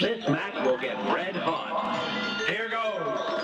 This match will get red hot. Here goes.